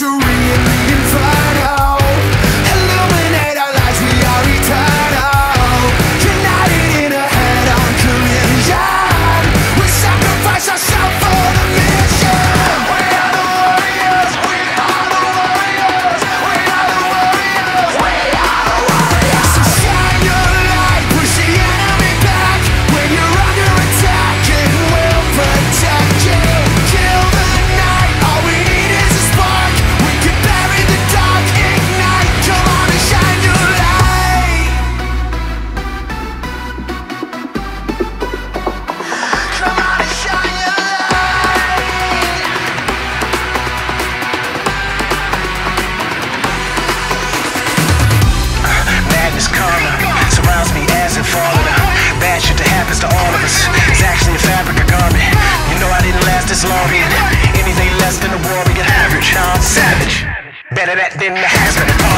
is a better that then the hazard.